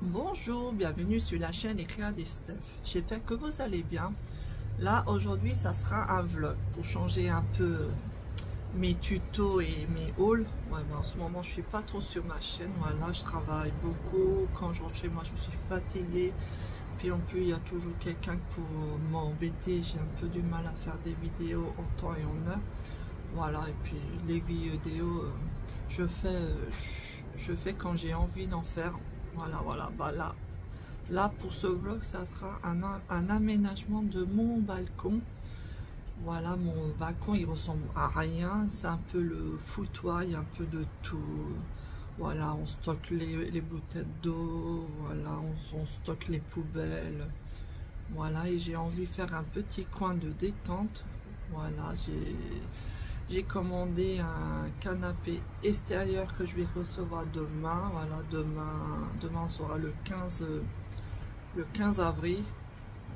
Bonjour, bienvenue sur la chaîne Écrire des Steph. J'espère que vous allez bien. Là, aujourd'hui, ça sera un vlog pour changer un peu mes tutos et mes hauls. Ouais, en ce moment, je suis pas trop sur ma chaîne. Voilà, je travaille beaucoup. Quand je rentre chez moi, je suis fatiguée. Puis en plus, il y a toujours quelqu'un pour m'embêter. J'ai un peu du mal à faire des vidéos en temps et en heure. Voilà, et puis les vidéos, euh, je fais, euh, je fais quand j'ai envie d'en faire. Voilà, voilà, bah là, pour ce vlog, ça sera un, aménagement de mon balcon. Voilà, mon balcon, il ressemble à rien. C'est un peu le foutoir, il un peu de tout. Voilà, on stocke les, les bouteilles d'eau, voilà, on, stocke les poubelles. Voilà, et j'ai envie de faire un petit coin de détente. Voilà, j'ai commandé un canapé extérieur que je vais recevoir demain. Voilà, demain, demain sera le 15, le 15 avril.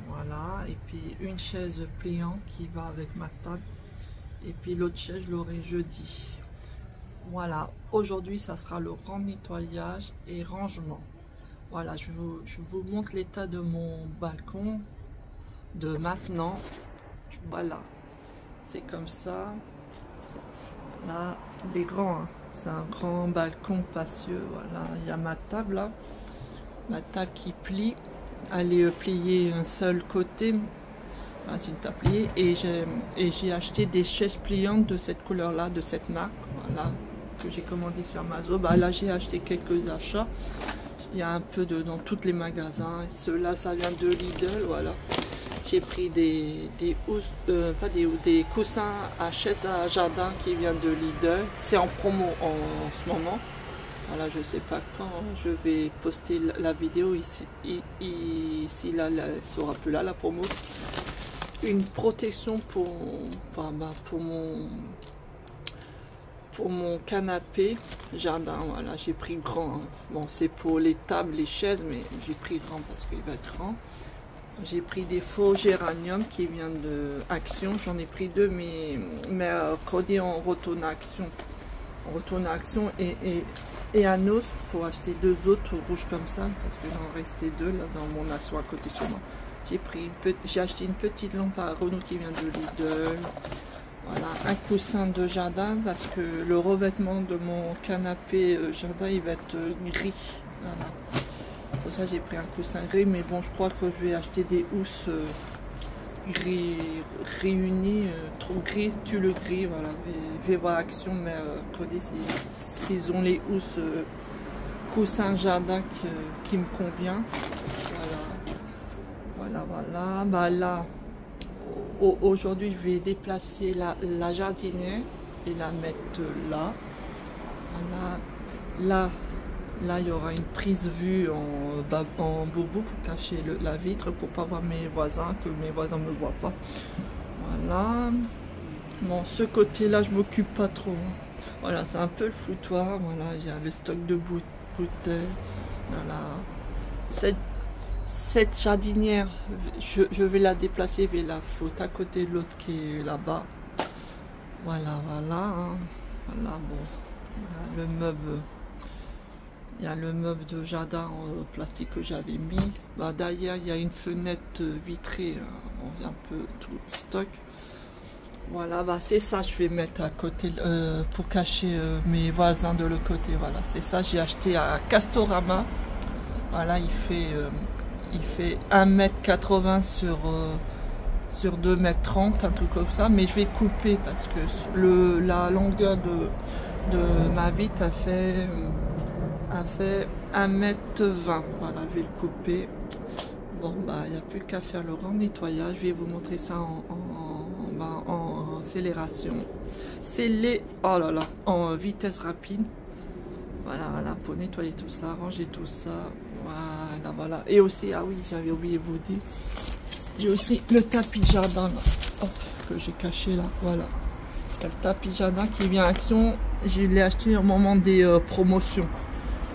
Voilà, et puis une chaise pliante qui va avec ma table. Et puis l'autre chaise, je l'aurai jeudi. Voilà, aujourd'hui, ça sera le grand nettoyage et rangement. Voilà, je vous, je vous montre l'état de mon balcon de maintenant. Voilà, c'est comme ça. Là, il est grand, hein. c'est un grand balcon spacieux. Voilà, il y a ma table là, ma table qui plie. Elle est pliée un seul côté. Voilà, c'est une table pliée. Et j'ai acheté des chaises pliantes de cette couleur là, de cette marque. Voilà, que j'ai commandé sur Amazon. Bah, là, j'ai acheté quelques achats. Il y a un peu de dans tous les magasins. Ceux-là, ça vient de Lidl. Voilà. J'ai pris euh, des, coussins à chaise à jardin qui viennent de Lidl. C'est en promo en, ce moment. Voilà, je sais pas quand je vais poster la vidéo ici. Ici, là, là, sera plus là, la promo. Une protection bah, pour mon pour mon canapé jardin voilà j'ai pris grand hein. bon c'est pour les tables les chaises mais j'ai pris grand parce qu'il va être grand j'ai pris des faux géraniums qui viennent de Action j'en ai pris deux mais mercredi on retourne à Action on retourne à Action et, et, et à Nos pour acheter deux autres rouges comme ça parce que j'en restait deux là dans mon action à côté de moi j'ai pris j'ai acheté une petite lampe à Renault qui vient de Lidl voilà, un coussin de jardin parce que le revêtement de mon canapé jardin il va être gris. Voilà. Ça j'ai pris un coussin gris, mais bon je crois que je vais acheter des housses gris réunies, trop gris, tu le gris, voilà. Je vais voir Action mercredi s'ils ont les housses coussin jardin qui, qui, me convient. Voilà, voilà, voilà. Bah là, Aujourd'hui, je vais déplacer la, la, jardinière et la mettre là. Voilà. Là, là, il y aura une prise vue en, en boubou pour cacher la vitre, pour pas voir mes voisins, que mes voisins me voient pas. Voilà. Bon, ce côté-là, je m'occupe pas trop. Voilà, c'est un peu le foutoir. Voilà, a le stock de bouteilles. Voilà. Cette cette jardinière, je, vais la déplacer vers la faute à côté de l'autre qui est là-bas. Voilà, voilà. Hein. Voilà, bon. Le meuble. Il y a le meuble de jardin en plastique que j'avais mis. Bah, Derrière, il y a une fenêtre vitrée. On vient un peu tout stock. Voilà, bah, c'est ça je vais mettre à côté euh, pour cacher euh, mes voisins de l'autre côté. Voilà, c'est ça. J'ai acheté à Castorama. Voilà, il fait... Euh, il fait 1m80 sur, sur 2m30, un truc comme ça. Mais je vais couper parce que le, la longueur de, de ma vitre a fait, fait 1m20. Voilà, je vais le couper. Bon, bah, il n'y a plus qu'à faire le grand nettoyage. Je vais vous montrer ça en, en, en, en accélération. C'est les, oh là là, en vitesse rapide. Voilà, voilà, pour nettoyer tout ça, ranger tout ça. Voilà, voilà. Et aussi, ah oui, j'avais oublié de vous dire, j'ai aussi le tapis jardin hop, que j'ai caché là. Voilà. Le tapis jardin qui vient Action. Je l'ai acheté au moment des euh, promotions.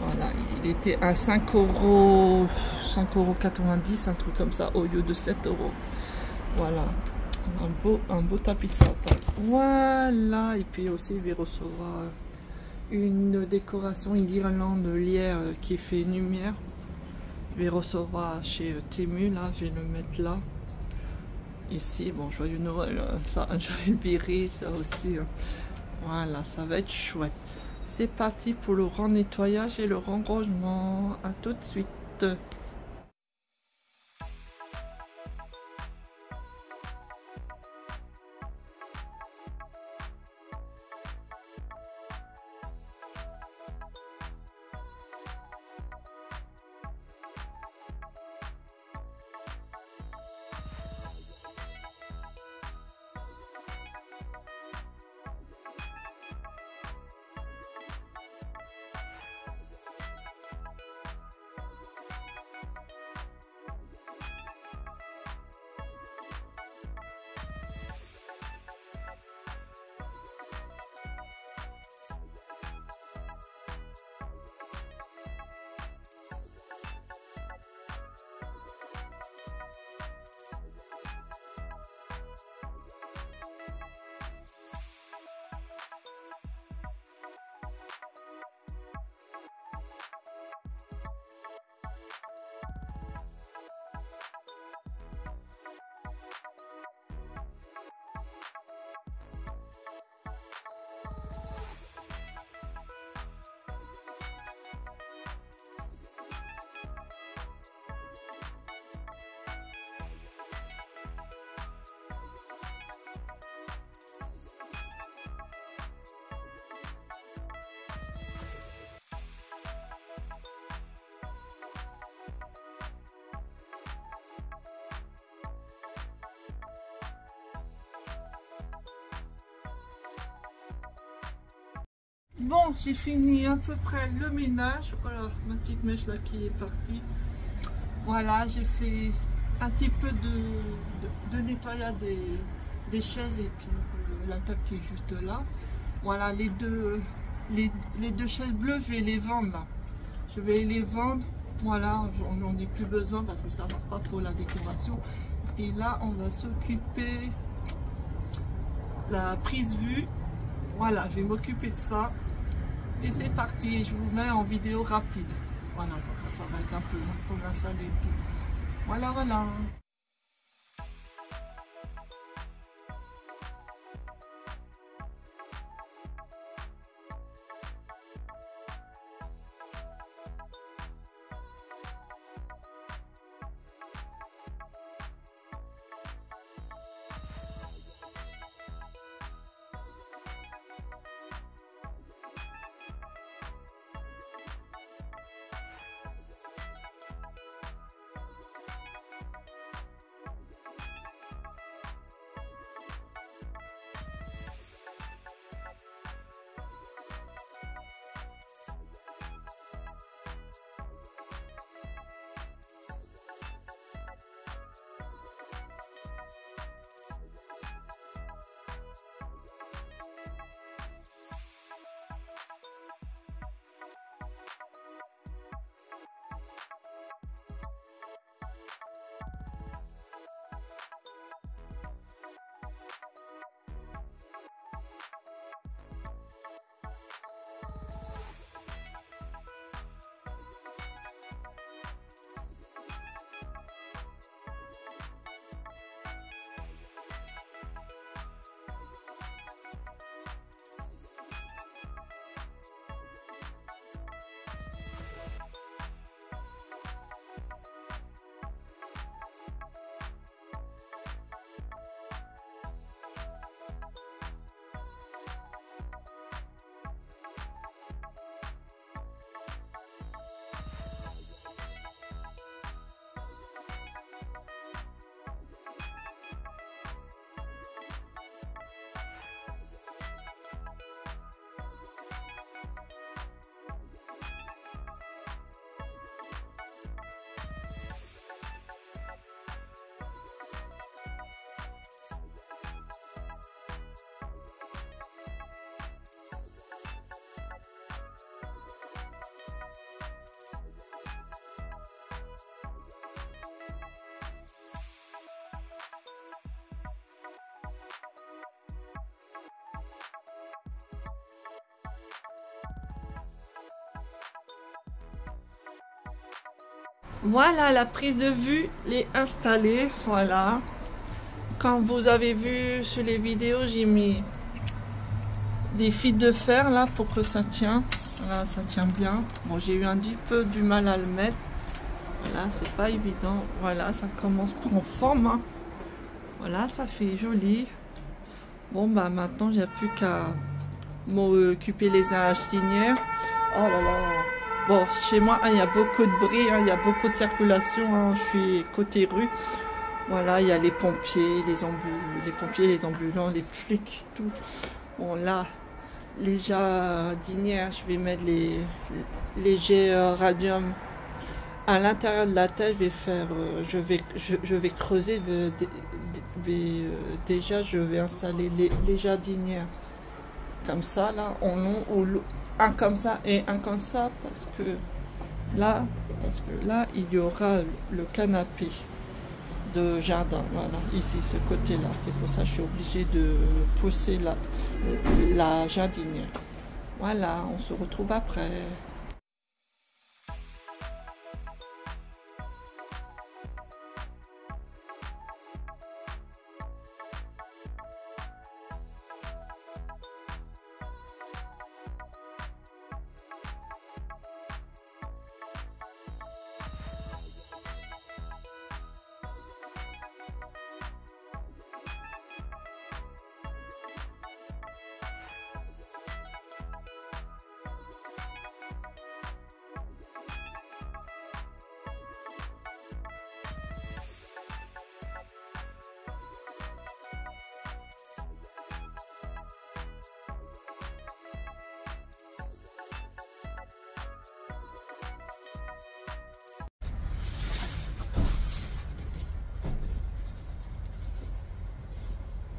Voilà, il était à 5 euros, 5,90 euros, un truc comme ça, au lieu de 7 euros. Voilà, un beau, un beau tapis de jardin. Voilà, et puis aussi, il va recevoir une décoration, une guirlande lierre qui fait lumière. Je vais recevoir chez Temu, là, je vais le mettre là. Ici, bon, joyeux Noël, ça, joyeux virer, ça aussi. Voilà, ça va être chouette. C'est parti pour le rang nettoyage et le rangement. À tout de suite. Bon, j'ai fini à peu près le ménage. Voilà, ma petite mèche là qui est partie. Voilà, j'ai fait un petit peu de, nettoyage des, chaises et puis la table qui est juste là. Voilà, les deux, les, deux chaises bleues, je vais les vendre là. Je vais les vendre. Voilà, j'en ai plus besoin parce que ça ne va pas pour la décoration. Et là, on va s'occuper la prise vue. Voilà, je vais m'occuper de ça. Et c'est parti, je vous mets en vidéo rapide. Voilà, ça, va être un peu long pour l'installer tout. Voilà, voilà. Voilà, la prise de vue est installée. Voilà. Comme vous avez vu sur les vidéos, j'ai mis des fils de fer là pour que ça tient. Là, ça tient bien. Bon, j'ai eu un petit peu du mal à le mettre. Voilà, c'est pas évident. Voilà, ça commence en forme. hein. Voilà, ça fait joli. Bon, bah maintenant, j'ai plus qu'à m'occuper les ingénieurs. Oh là là. Bon, chez moi, hein, il y a beaucoup de bruit, hein, il y a beaucoup de circulation. hein. Je suis côté rue. Voilà, il y a les pompiers, les, les pompiers, les ambulants, les flics, tout. Bon, là, les jardinières, je vais mettre les, les jets euh, radium à l'intérieur de la tête. Je vais faire, euh, je vais, je, vais creuser. mais, euh, déjà, je vais installer les, jardinières comme ça, là, en long, ou un comme ça et un comme ça, parce que là, parce que là, il y aura le canapé de jardin, voilà, ici, ce côté-là. C'est pour ça que je suis obligée de pousser la, la jardinière. Voilà, on se retrouve après.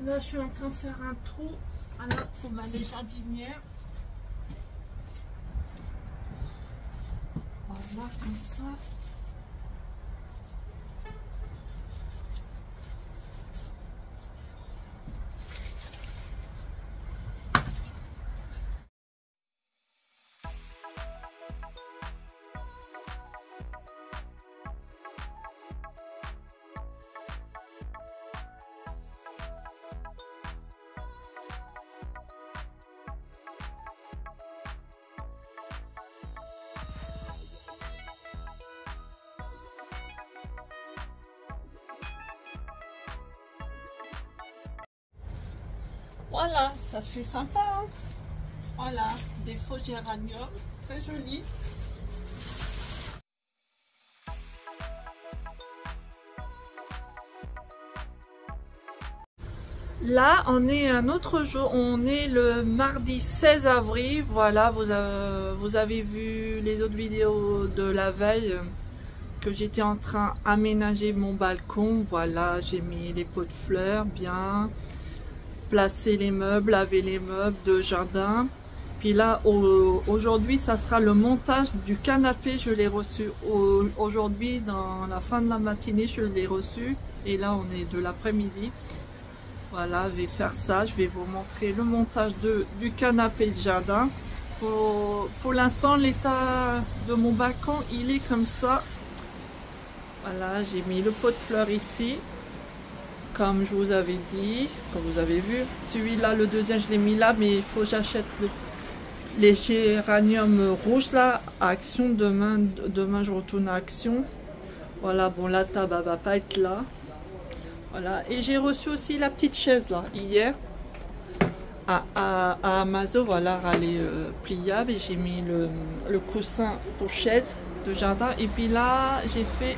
Là, je suis en train de faire un trou alors, pour ma jardinière. Voilà, comme ça. Voilà, ça fait sympa. hein. voilà, des faux géraniums, très jolis. Là, on est un autre jour, on est le mardi 16 avril. Voilà, vous, avez- vous avez vu les autres vidéos de la veille euh, que j'étais en train d'aménager mon balcon. Voilà, j'ai mis les pots de fleurs bien, placé les meubles, lavé les meubles de jardin. Puis là, au- aujourd'hui, ça sera le montage du canapé. Je l'ai reçu au- aujourd'hui, dans la fin de la matinée, je l'ai reçu. Et là, on est de l'après-midi. Voilà, je vais faire ça. Je vais vous montrer le montage du canapé de jardin. Pour, pour l'instant, l'état de mon balcon, il est comme ça. Voilà, j'ai mis le pot de fleurs ici. Comme je vous avais dit, comme vous avez vu. Celui-là, le deuxième, je l'ai mis là, mais il faut que j'achète le- les géraniums rouges là à Action. Demain, demain, je retourne à Action. Voilà, bon, la table, elle va pas être là. Voilà, et j'ai reçu aussi la petite chaise là, hier, à, à- Amazon, voilà, elle est euh, pliable, et j'ai mis le, le coussin pour chaise de jardin, et puis là, j'ai fait,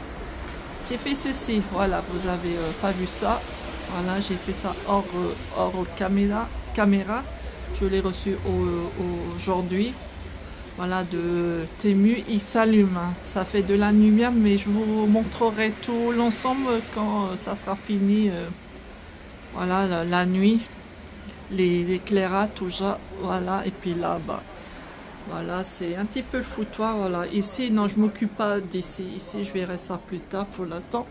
j'ai fait ceci, voilà, vous avez euh, pas vu ça, voilà, j'ai fait ça hors, euh, hors caméra, caméra, je l'ai reçu au- aujourd'hui, voilà, de Temu, il s'allume. hein. Ça fait de la lumière, mais je vous montrerai tout l'ensemble quand euh, ça sera fini. euh, voilà, la, la nuit, les éclairages, tout ça. Voilà, et puis là, bah, voilà, c'est un petit peu le foutoir. Voilà, ici, non, je m'occupe pas d'ici. Ici, je verrai ça plus tard pour l'instant.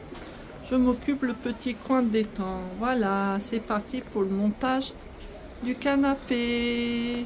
Je m'occupe le petit coin des temps. Voilà, c'est parti pour le montage du canapé.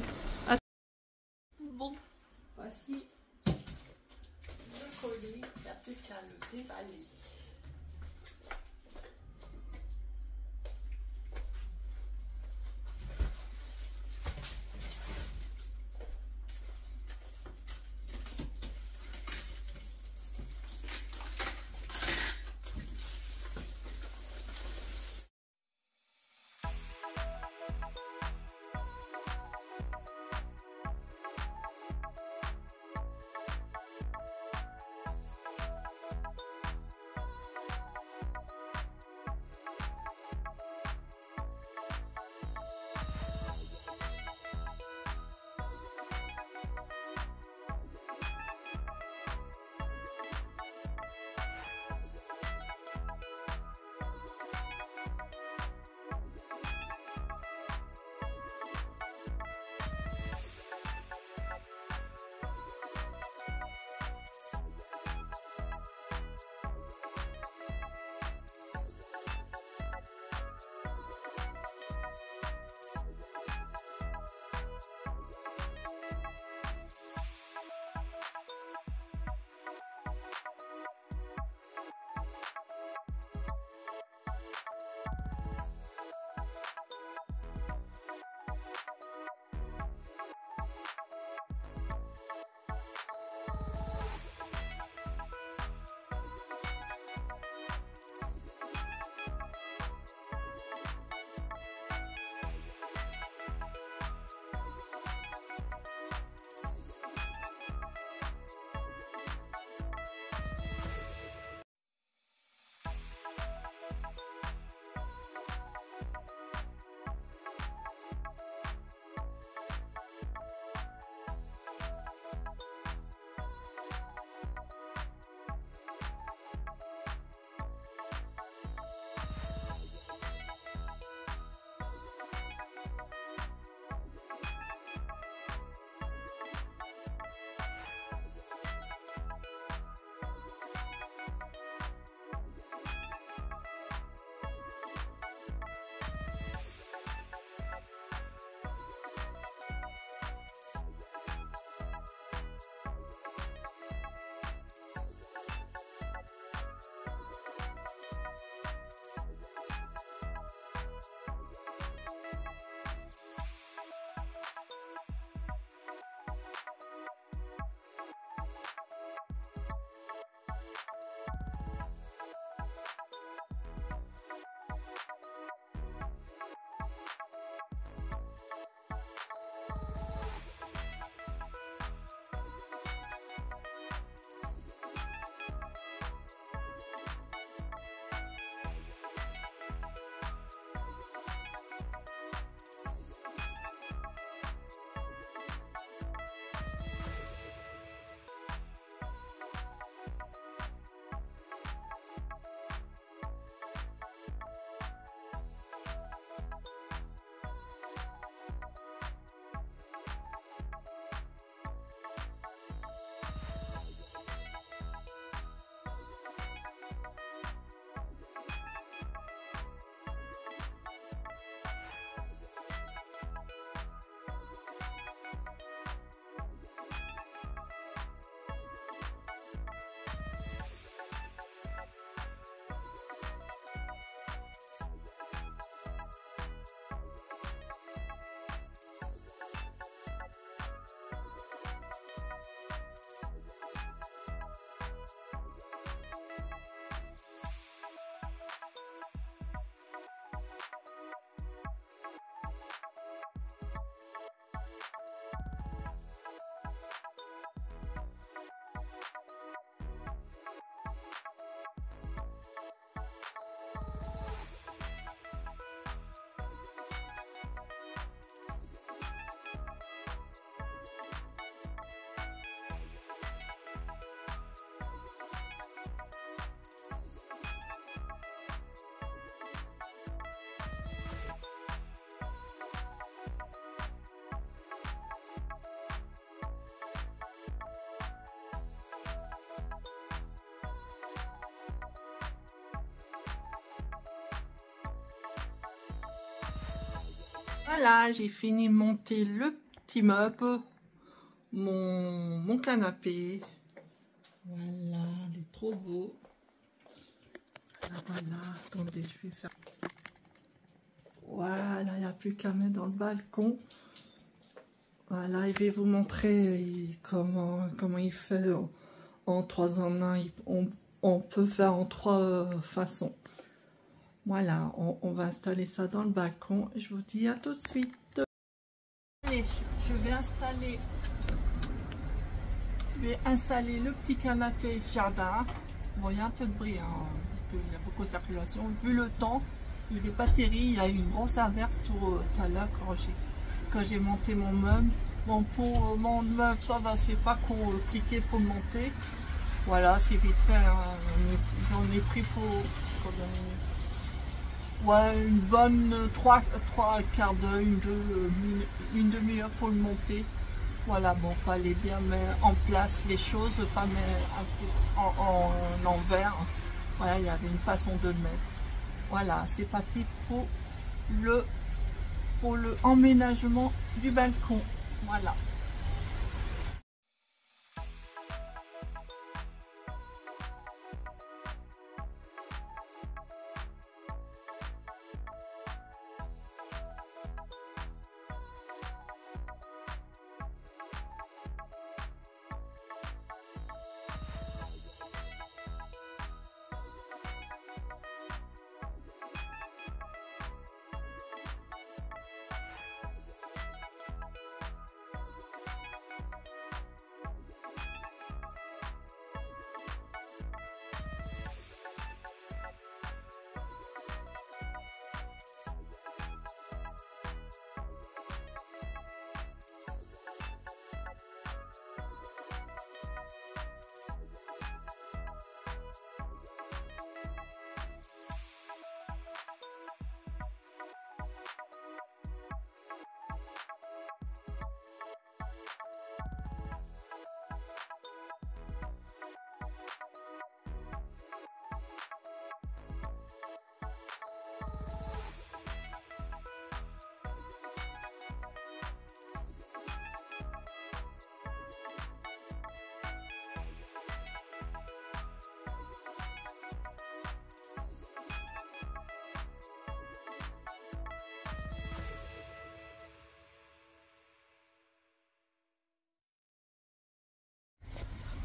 Voilà, j'ai fini de monter le petit meuble, mon, canapé. Voilà, il est trop beau. Voilà, attendez, je vais faire... Voilà, il n'y a plus qu'à mettre dans le balcon. Voilà, je vais vous montrer comment, il fait en, 3 en 1. On, on, peut faire en trois euh, façons. Voilà, on, va installer ça dans le balcon. Je vous dis à tout de suite. Allez, je vais installer, je vais installer le petit canapé jardin. Bon, il y a un peu de bruit, hein, parce qu'il y a beaucoup de circulation. Vu le temps, il n'est pas terrible. Il y a eu une grosse averse tout à l'heure quand j'ai monté mon meuble. Bon, pour mon meuble, ça va, c'est pas compliqué pour monter. Voilà, c'est vite fait. Hein. J'en ai pris pour, ouais, une bonne 3, 3 quarts d'heure, une, une demi-heure pour le monter. Voilà, bon, fallait bien mettre en place les choses, pas mettre en, en, envers. Voilà, il y avait une façon de le mettre. Voilà, c'est parti pour le, pour le emménagement du balcon. Voilà.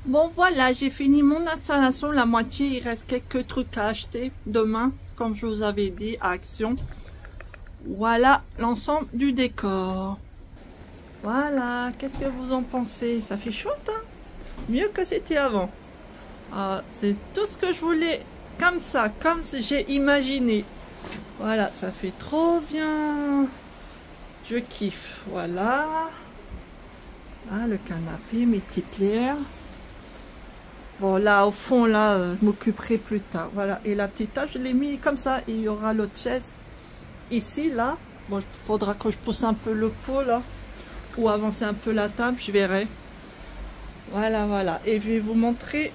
Bon voilà, j'ai fini mon installation, la moitié, il reste quelques trucs à acheter demain, comme je vous avais dit, à Action. Voilà l'ensemble du décor. Voilà, qu'est-ce que vous en pensez? Ça fait chouette, hein? Mieux que c'était avant. Ah, C'est tout ce que je voulais, comme ça, comme j'ai imaginé. Voilà, ça fait trop bien. Je kiffe, voilà. Ah, le canapé, mes petites lierres. Bon, là, au fond, là, euh, je m'occuperai plus tard. Voilà. Et la petite table, je l'ai mis comme ça. Il y aura l'autre chaise ici, là. Bon, il faudra que je pousse un peu le pot, là. Ou avancer un peu la table, je verrai. Voilà, voilà. Et je vais vous montrer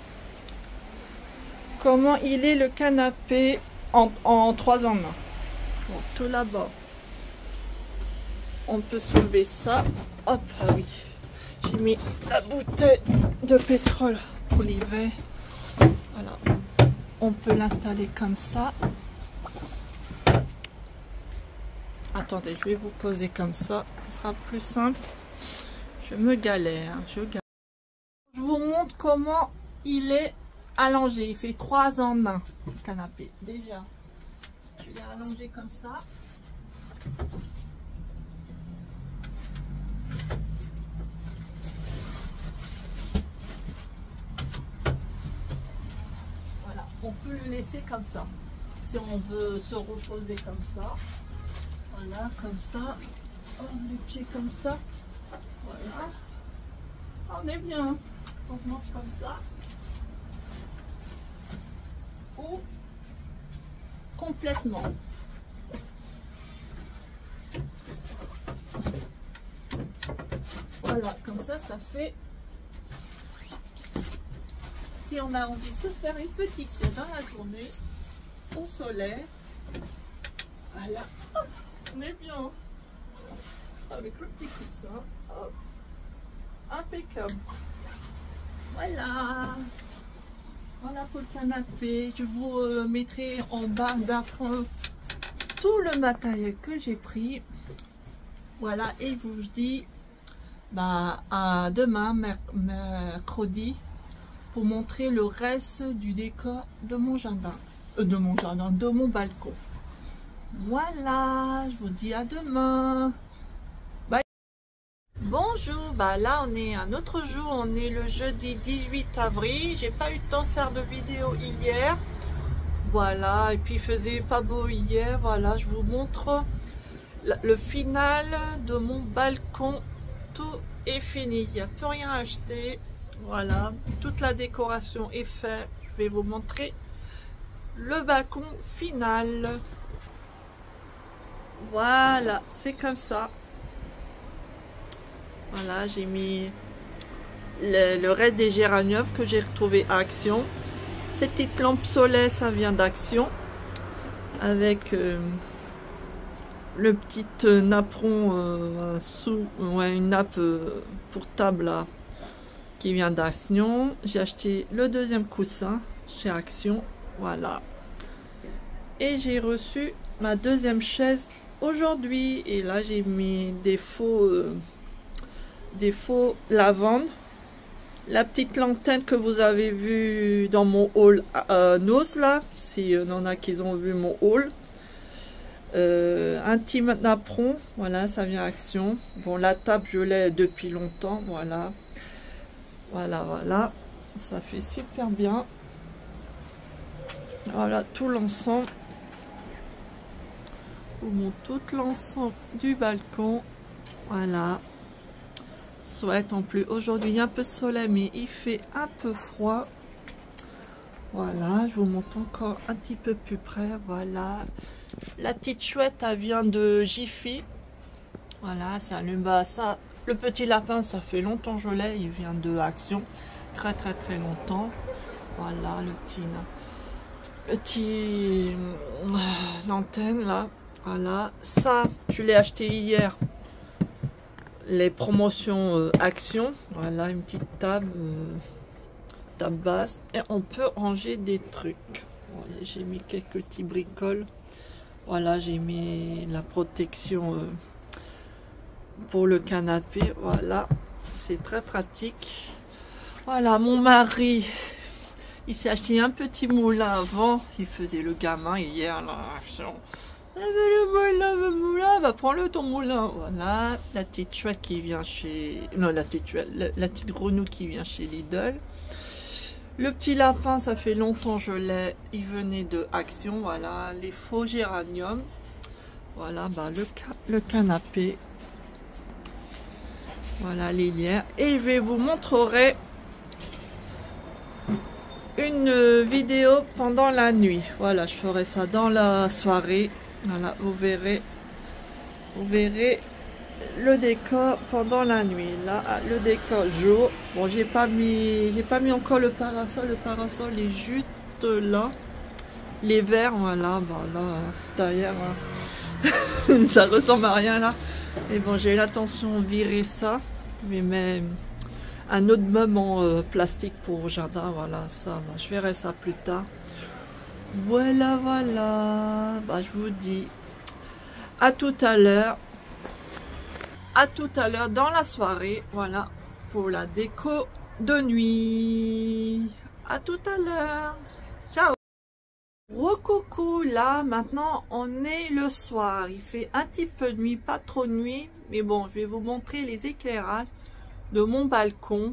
comment il est le canapé en, trois en main. Bon, tout là-bas. On peut soulever ça. Hop, ah oui. J'ai mis la bouteille de pétrole l'hiver. Voilà. On peut l'installer comme ça. Attendez, je vais vous poser comme ça. Ce sera plus simple. Je me galère. Je, vous montre comment il est allongé. Il fait 3 en 1 le canapé. Déjà, je l'ai allongé comme ça. On peut le laisser comme ça. Si on veut se reposer comme ça. Voilà, comme ça. Oh, les pieds comme ça. Voilà. On est bien. On se mange comme ça. Ou complètement. Voilà, comme ça, ça fait si on a envie de se faire une petite sieste dans la journée, au soleil, voilà, on est bien. avec le petit coussin. Impeccable. Voilà. Voilà pour le canapé. Je vous mettrai en barre d'infos tout le matériel que j'ai pris. Voilà, et je vous dis bah, à demain, mercredi, montrer le reste du décor de mon jardin. Euh, de mon jardin, de mon balcon. Voilà, je vous dis à demain. Bonjour, bah là on est un autre jour, on est le jeudi 18 avril. J'ai pas eu le temps de faire de vidéo hier. Voilà, et puis faisait pas beau hier. Voilà, je vous montre le final de mon balcon. Tout est fini, il n'y a plus rien à acheter. Voilà, toute la décoration est faite. Je vais vous montrer le balcon final. Voilà, c'est comme ça. Voilà, j'ai mis le, reste des géraniums que j'ai retrouvé à Action. Cette petite lampe solaire, ça vient d'Action. Avec euh, le petit euh, napperon euh, sous, ouais, une nappe pour table là, qui vient d'Action. J'ai acheté le deuxième coussin chez Action. Voilà. Et j'ai reçu ma deuxième chaise aujourd'hui. Et là, j'ai mis des faux, euh, des faux lavandes. La petite lanterne que vous avez vue dans mon hall euh, là, si on en a qui ont vu mon hall. Euh, un petit napperon, voilà, ça vient action. Bon, la table, je l'ai depuis longtemps, voilà. Voilà, voilà. Ça fait super bien. Voilà, tout l'ensemble vous montre tout l'ensemble du balcon. Voilà. Soit en plus. Aujourd'hui, un peu de soleil, mais il fait un peu froid. Voilà, je vous montre encore un petit peu plus près. Voilà. La petite chouette, elle vient de Jiffy. Voilà, ça allume bas. Ça, le petit lapin, ça fait longtemps que je l'ai. Il vient de Action. Très, très, très longtemps. Voilà, le petit... Le petit... Euh, l'antenne, là. Voilà, ça, je l'ai acheté hier. Les promotions euh, Action. Voilà, une petite table, euh, table basse. Et on peut ranger des trucs. j'ai mis quelques petits bricoles. Voilà, j'ai mis la protection pour le canapé. Voilà, c'est très pratique. Voilà, mon mari, il s'est acheté un petit moulin avant. Il faisait le gamin hier. Là, le moulin, le moulin, va prendre ton moulin. Voilà, la petite chouette qui vient chez... Non, la petite chouette, la, petite grenouille qui vient chez Lidl. Le petit lapin, ça fait longtemps je l'ai. Il venait de Action, voilà. Les faux géraniums. Voilà, bah, le canapé. Voilà, les liens. Et je vous montrer une vidéo pendant la nuit. Voilà, je ferai ça dans la soirée. Voilà, vous verrez, vous verrez le décor pendant la nuit. Là, ah, le décor jour. Bon, j'ai pas mis, pas mis encore le parasol. Le parasol est juste là. Les verres, voilà, bah là, derrière, hein. ça ressemble à rien là. Et bon, j'ai l'intention de virer ça. Mais même un autre en euh, plastique pour jardin, voilà, ça, bah, je verrai ça plus tard. Voilà, voilà. Bah, je vous dis à tout à l'heure. À tout à l'heure dans la soirée. Voilà, pour la déco de nuit. À tout à l'heure. Recoucou, là, maintenant, on est le soir. Il fait un petit peu de nuit, pas trop de nuit. Mais bon, je vais vous montrer les éclairages de mon balcon.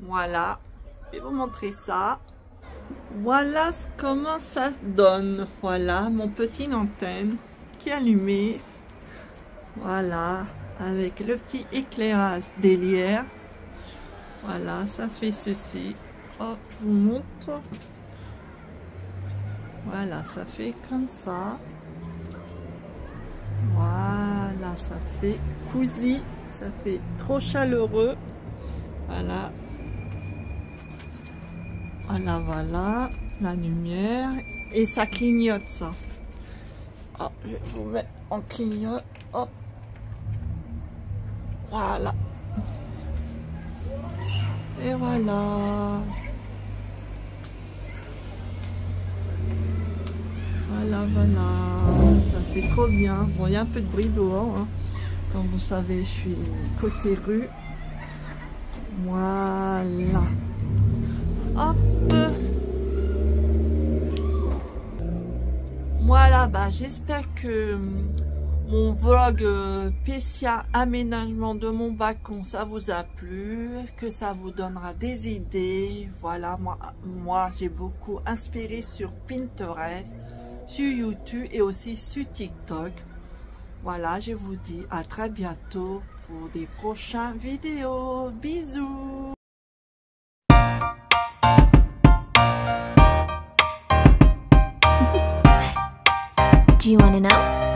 Voilà. Je vais vous montrer ça. Voilà comment ça donne. Voilà mon petit antenne qui est allumé. Voilà, avec le petit éclairage d'hélière. Voilà, ça fait ceci. Hop, je vous montre. Voilà, ça fait comme ça. Voilà, ça fait cosy. Ça fait trop chaleureux. Voilà, voilà, voilà, la lumière. Et ça clignote, ça. Ah, je vais vous mettre en clignote. Hop. Voilà. Et voilà. Voilà, voilà. Ça fait trop bien. Bon, il y a un peu de bruit dehors. Hein. Comme vous savez, je suis côté rue. Voilà. Hop. Voilà, bah, j'espère que mon vlog euh, PCA aménagement de mon balcon, ça vous a plu, que ça vous donnera des idées. Voilà, moi, moi j'ai beaucoup inspiré sur Pinterest, sur YouTube et aussi sur TikTok. Voilà, je vous dis à très bientôt pour des prochaines vidéos. Bisous?